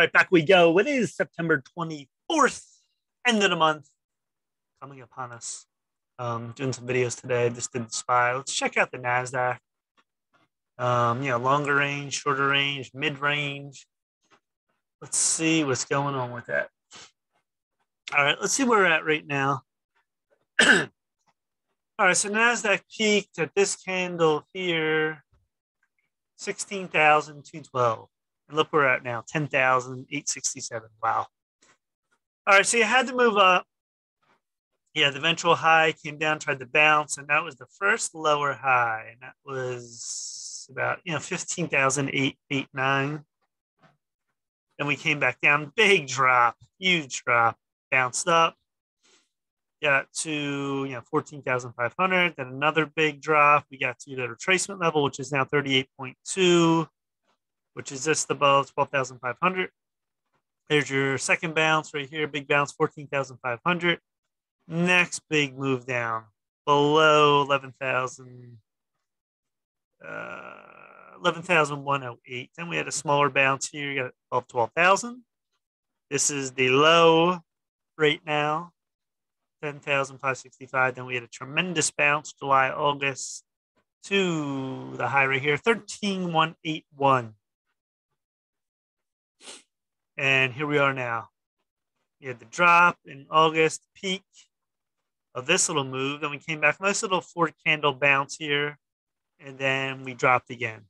right, back we go. It is September 24th, end of the month, coming upon us. Um, doing some videos today. Just did SPY. Let's check out the NASDAQ. Um, you know, longer range, shorter range, mid range. Let's see what's going on with that. All right, let's see where we're at right now. All right, so NASDAQ peaked at this candle here, 16,212. And look where we're at now, 10,867. Wow. All right, so you had to move up. Yeah, the ventral high came down, tried to bounce, and that was the first lower high. And that was about, you know, 15,889. And we came back down, big drop, huge drop, bounced up, got to you know 14,500. Then another big drop. We got to the retracement level, which is now 38.2 which is just above 12,500. There's your second bounce right here, big bounce, 14,500. Next big move down below 11,000, uh, 11,108. Then we had a smaller bounce here, you got above 12,000. This is the low right now, 10,565. Then we had a tremendous bounce July, August to the high right here, 13,181. And here we are now. We had the drop in August, peak of this little move. Then we came back, nice little four candle bounce here. And then we dropped again.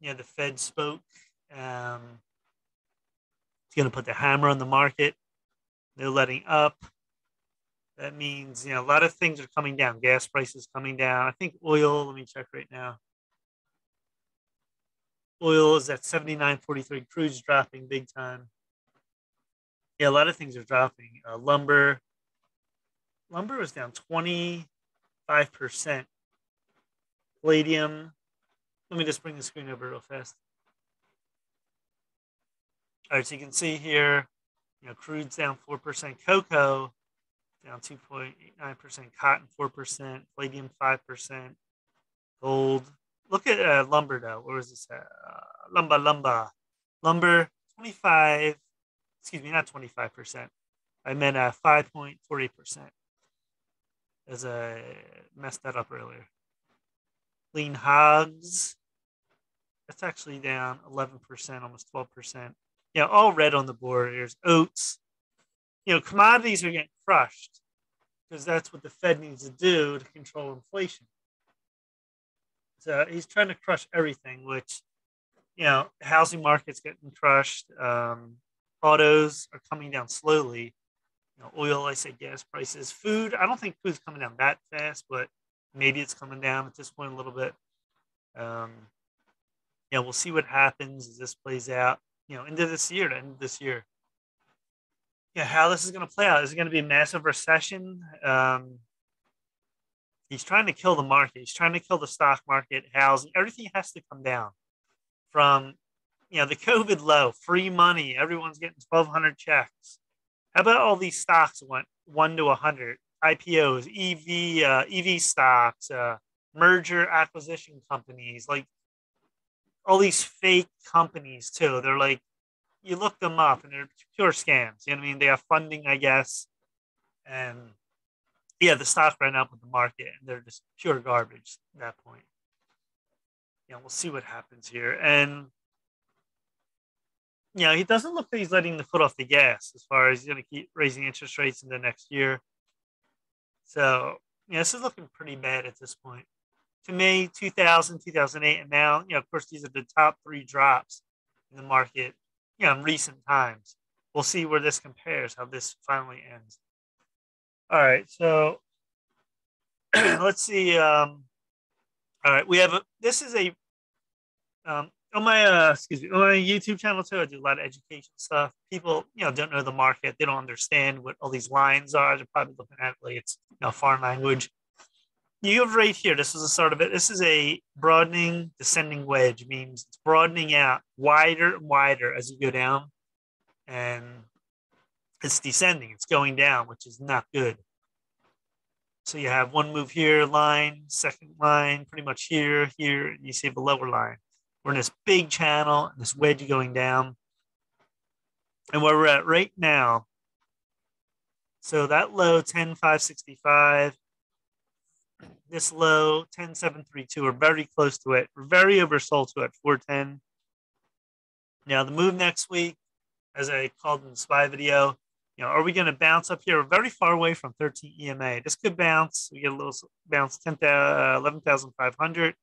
Yeah, the Fed spoke. Um, it's going to put the hammer on the market. They're letting up. That means, you know, a lot of things are coming down. Gas prices coming down. I think oil, let me check right now. Oil is at 79.43. Crude's dropping big time. Yeah, a lot of things are dropping. Uh, lumber, lumber was down 25%. Palladium, let me just bring the screen over real fast. All right, so you can see here, you know, crude's down 4%, cocoa down 2.89%, cotton 4%, palladium 5%, gold Look at uh, lumber though. was this? Uh, lumber, lumber, lumber. Twenty five. Excuse me, not twenty five percent. I meant uh, five point forty percent. As I messed that up earlier. Lean hogs. That's actually down eleven percent, almost twelve percent. Yeah, all red on the board. There's oats. You know, commodities are getting crushed because that's what the Fed needs to do to control inflation uh, he's trying to crush everything, which you know, housing market's getting crushed. Um, autos are coming down slowly. You know, oil, I say gas prices, food. I don't think food's coming down that fast, but maybe it's coming down at this point a little bit. Um, you know, we'll see what happens as this plays out. You know, into this year, to end this year. Yeah, how this is going to play out. Is it going to be a massive recession? Um, He's trying to kill the market. He's trying to kill the stock market, housing. Everything has to come down from, you know, the COVID low, free money. Everyone's getting 1,200 checks. How about all these stocks went one to 100? IPOs, EV, uh, EV stocks, uh, merger acquisition companies, like all these fake companies too. They're like, you look them up and they're pure scams. You know what I mean? They have funding, I guess, and yeah, the stock ran up with the market and they're just pure garbage at that point. Yeah, we'll see what happens here. And yeah, he doesn't look like he's letting the foot off the gas as far as he's going to keep raising interest rates in the next year. So, yeah, this is looking pretty bad at this point. To me, 2000, 2008, and now, you know, of course, these are the top three drops in the market, you know, in recent times. We'll see where this compares, how this finally ends. All right, so let's see. Um, all right, we have a, this is a um, on my uh, excuse me on my YouTube channel too. I do a lot of education stuff. People, you know, don't know the market. They don't understand what all these lines are. They're probably looking at it like it's you know foreign language. You have right here. This is the start of it. This is a broadening descending wedge. Means it's broadening out wider and wider as you go down, and it's descending, it's going down, which is not good. So you have one move here, line, second line, pretty much here, here, and you see the lower line. We're in this big channel, and this wedge going down. and where we're at right now. So that low 10565, this low 10732 are very close to it. We're very oversold to it 410. Now the move next week, as I called in the SPY video, you know, are we going to bounce up here? We're very far away from 13 EMA. This could bounce. We get a little bounce 10, uh, 11,500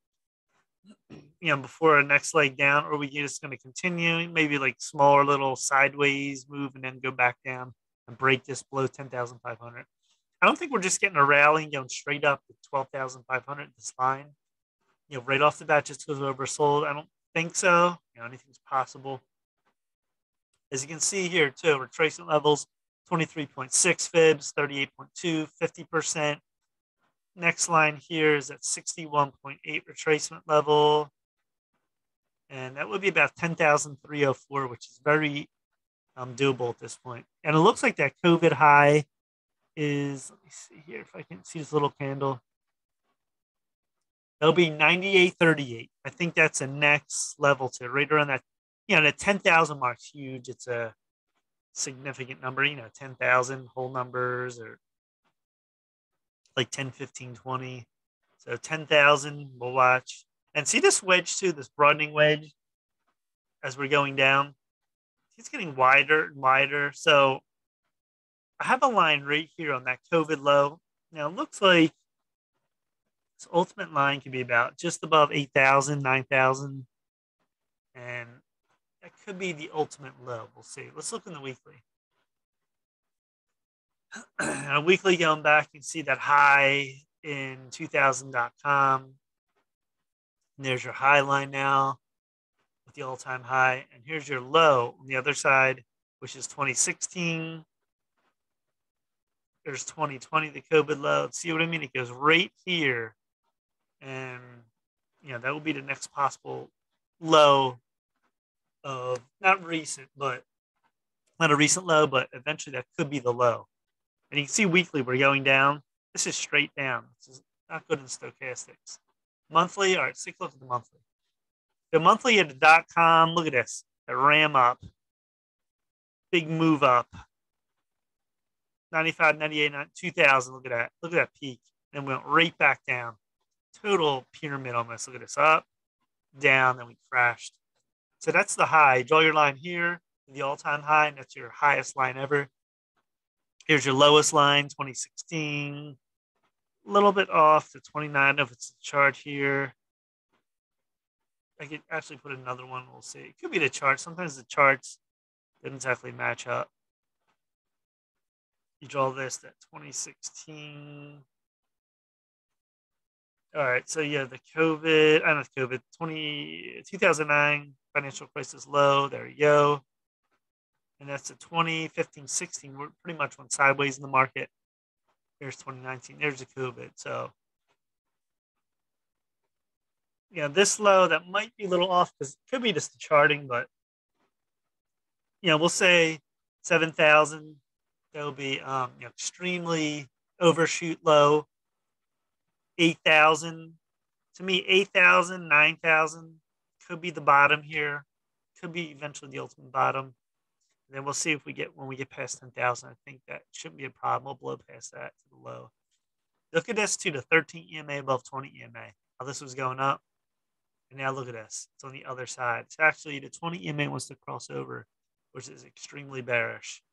you know, before our next leg down, or we just going to continue, maybe like smaller little sideways move and then go back down and break this below 10,500. I don't think we're just getting a rally and going straight up to 12,500 this line. You know, right off the bat, just because we're oversold. I don't think so. You know, anything's possible. As you can see here, too, retracement levels 23.6 fibs, 38.2, 50%, next line here is at 61.8 retracement level. And that would be about 10,304, which is very um, doable at this point. And it looks like that COVID high is, let me see here if I can see this little candle. That'll be 98.38. I think that's a next level to right around that, you know, the 10,000 mark's huge. It's a significant number, you know, 10,000 whole numbers or like 10, 15, 20. So 10,000 we'll watch. And see this wedge too, this broadening wedge as we're going down. It's getting wider and wider. So I have a line right here on that COVID low. Now it looks like this ultimate line could be about just above 8,000, 9,000. And that could be the ultimate low. We'll see. Let's look in the weekly. a weekly going back, you can see that high in 2000.com. And there's your high line now with the all time high. And here's your low on the other side, which is 2016. There's 2020, the COVID low. See what I mean? It goes right here. And, you know, that will be the next possible low of not recent, but not a recent low, but eventually that could be the low. And you can see weekly we're going down. This is straight down. This is not good in stochastics. Monthly, all right, take a look at the monthly. The monthly at the dot com, look at this. It ram up. Big move up. 95, 98, 2000. Look at that. Look at that peak. And went right back down. Total pyramid almost. Look at this. Up, down, then we crashed. So that's the high. Draw your line here, the all time high, and that's your highest line ever. Here's your lowest line, 2016. A little bit off to 29 if it's the chart here. I could actually put another one. We'll see. It could be the chart. Sometimes the charts didn't exactly match up. You draw this at 2016. All right, so yeah, the COVID, I don't know COVID, 20, 2009 financial crisis low. There you go. And that's the 2015 16 we're pretty much went sideways in the market. Here's 2019 there's a covid so. Yeah this low that might be a little off because it could be just the charting but you know we'll say 7000 that'll be um, you know, extremely overshoot low. 8000 to me 8000 9000 could be the bottom here could be eventually the ultimate bottom and then we'll see if we get when we get past 10,000. I think that shouldn't be a problem. We'll blow past that to the low. Look at this too, the 13 EMA above 20 EMA. How this was going up. And now look at this. It's on the other side. It's actually the 20 EMA wants to cross over, which is extremely bearish.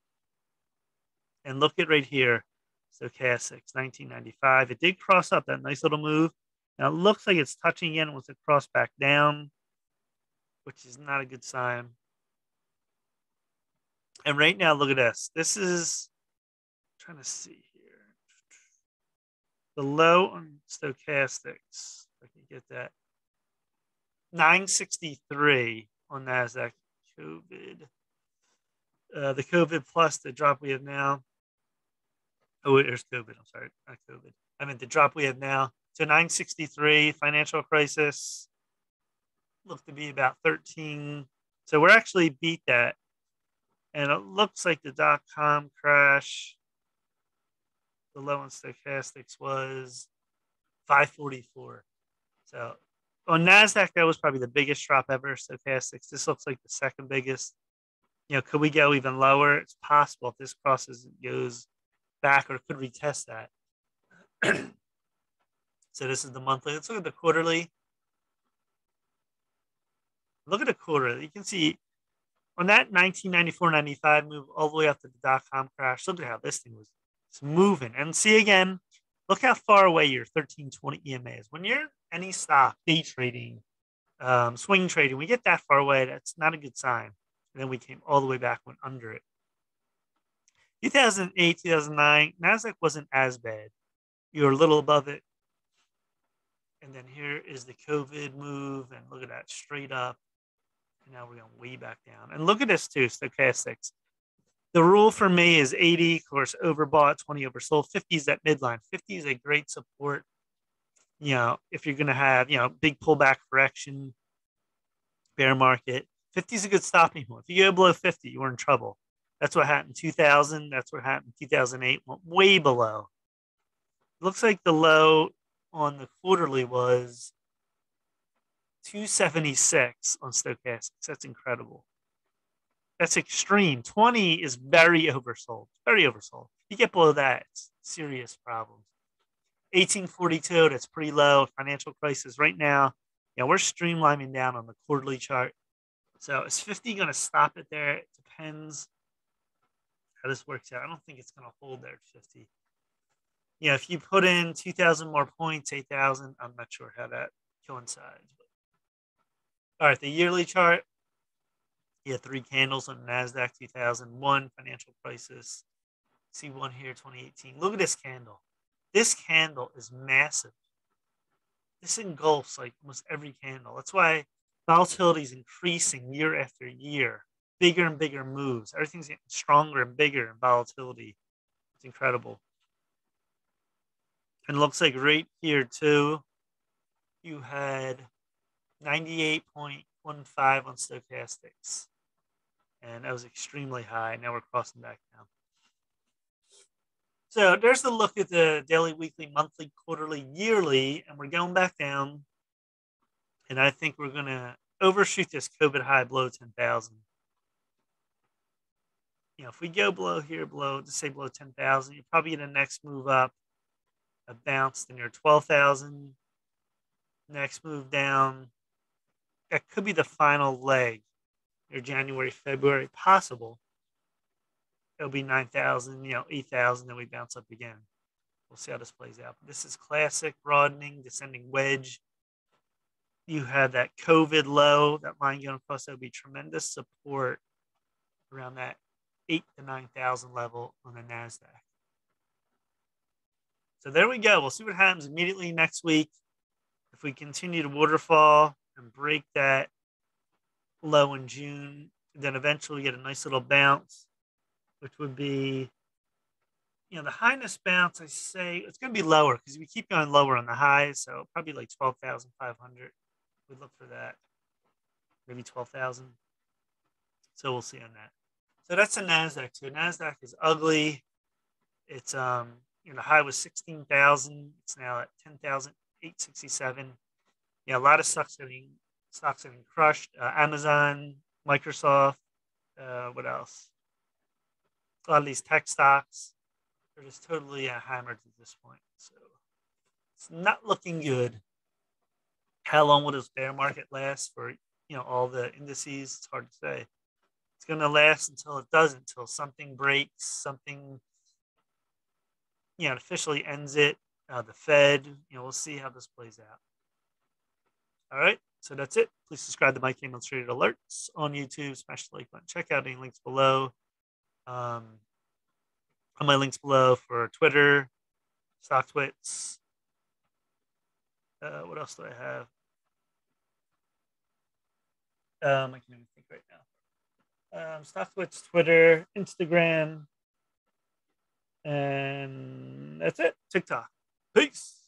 And look at right here. Stochastics, 1995. It did cross up that nice little move. Now it looks like it's touching again with it cross back down, which is not a good sign. And right now, look at this. This is I'm trying to see here. The low on stochastics. I can get that. 963 on NASDAQ COVID. Uh, the COVID plus the drop we have now. Oh, there's COVID. I'm sorry, not COVID. I mean the drop we have now. So 963 financial crisis looked to be about 13. So we're actually beat that and it looks like the dot com crash, the low on stochastics was 544. So on NASDAQ, that was probably the biggest drop ever. Stochastics, this looks like the second biggest. You know, could we go even lower? It's possible if this crosses goes back or could retest that. so this is the monthly. Let's look at the quarterly. Look at the quarterly. You can see on that 1994-95 move all the way up to the dot-com crash. Look at how this thing was moving. And see again, look how far away your 1320 EMA is. When you're any stock, day trading, um, swing trading, we get that far away. That's not a good sign. And then we came all the way back, went under it. 2008, 2009, NASDAQ wasn't as bad. You were a little above it. And then here is the COVID move. And look at that straight up. Now we're going way back down. And look at this too, stochastics. The rule for me is 80, of course, overbought, 20 oversold. 50 is that midline. 50 is a great support. You know, if you're going to have, you know, big pullback correction, bear market, 50 is a good stopping point. If you go below 50, you're in trouble. That's what happened in 2000. That's what happened in 2008. Went way below. Looks like the low on the quarterly was 276 on stochastics. That's incredible. That's extreme. 20 is very oversold. Very oversold. You get below that, serious problems. 1842, that's pretty low. Financial crisis right now. Yeah, we're streamlining down on the quarterly chart. So is 50 going to stop it there? It depends how this works out. I don't think it's going to hold there at 50. Yeah, if you put in 2,000 more points, 8,000, I'm not sure how that coincides. All right, the yearly chart. You had three candles on NASDAQ 2001 financial crisis. See one here, 2018. Look at this candle. This candle is massive. This engulfs like almost every candle. That's why volatility is increasing year after year. Bigger and bigger moves. Everything's getting stronger and bigger in volatility. It's incredible. And it looks like right here too, you had 98.15 on stochastics. And that was extremely high. Now we're crossing back down. So there's the look at the daily, weekly, monthly, quarterly, yearly, and we're going back down. And I think we're going to overshoot this COVID high below 10,000. You know, if we go below here, below, to say below 10,000, you're probably get a next move up, a bounce to near 12,000. Next move down. That could be the final leg, or January, February, possible it'll be 9,000, you know, 8,000, then we bounce up again. We'll see how this plays out. This is classic broadening, descending wedge. You had that COVID low, that line going across, that would be tremendous support around that eight to 9,000 level on the NASDAQ. So there we go. We'll see what happens immediately next week. If we continue to waterfall and break that low in June, then eventually get a nice little bounce which would be, you know, the highness bounce, I say it's going to be lower because we keep going lower on the highs. So probably like 12,500. We'd look for that. Maybe 12,000. So we'll see on that. So that's the NASDAQ too. NASDAQ is ugly. It's, um, you know, the high was 16,000. It's now at 10,867. Yeah, a lot of stocks getting stocks getting crushed. Uh, Amazon, Microsoft, uh, what else? a lot of these tech stocks are just totally uh, hammered at this point. So it's not looking good. How long will this bear market last for you know all the indices? It's hard to say. It's going to last until it doesn't, until something breaks, something you know officially ends it. Uh, the Fed, you know, we'll see how this plays out. All right, so that's it. Please subscribe to Mike Cayman Trades Alerts on YouTube. Smash the like button. Check out any links below um, on my links below for Twitter, StockTwits. Uh, what else do I have? Um, I can't even think right now. Um, StockTwits, Twitter, Instagram, and that's it. TikTok. Peace.